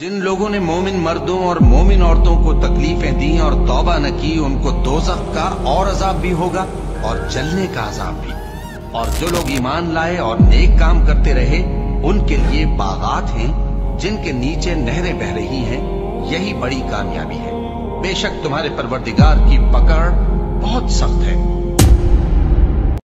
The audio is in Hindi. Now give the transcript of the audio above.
जिन लोगों ने मोमिन मर्दों और मोमिन औरतों को तकलीफें दी और तौबा न की, उनको दोजख का और अजाब भी होगा और जलने का अजाब भी। और जो लोग ईमान लाए और नेक काम करते रहे, उनके लिए बागात हैं, जिनके नीचे नहरें बह रही हैं, यही बड़ी कामयाबी है। बेशक तुम्हारे परवरदिगार की पकड़